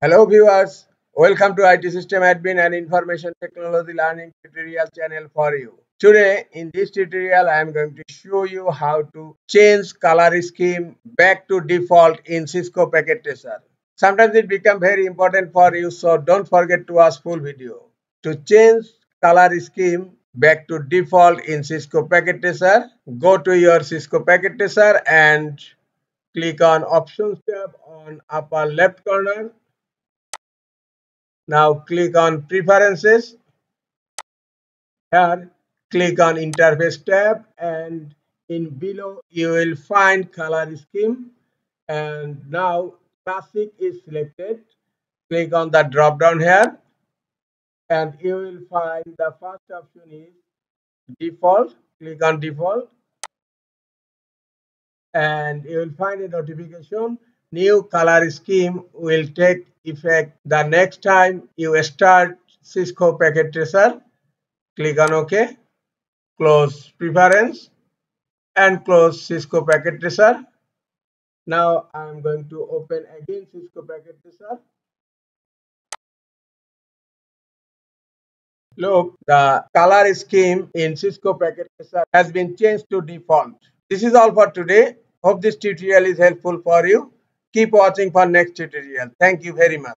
Hello viewers, welcome to IT System Admin and Information Technology Learning tutorial channel for you. Today in this tutorial I am going to show you how to change color scheme back to default in Cisco Packet Tracer. Sometimes it become very important for you so don't forget to watch full video. To change color scheme back to default in Cisco Packet Tracer, go to your Cisco Packet Tracer and click on options tab on upper left corner now click on preferences. Here click on interface tab and in below you will find color scheme and now classic is selected. Click on the drop down here and you will find the first option is default. Click on default and you will find a notification new color scheme will take effect the next time you start Cisco Packet Tracer. Click on OK, close preference and close Cisco Packet Tracer. Now I am going to open again Cisco Packet Tracer. Look, the color scheme in Cisco Packet Tracer has been changed to default. This is all for today. Hope this tutorial is helpful for you. Keep watching for next tutorial. Thank you very much.